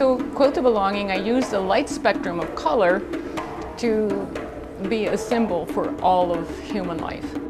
So, quilt of belonging, I use the light spectrum of color to be a symbol for all of human life.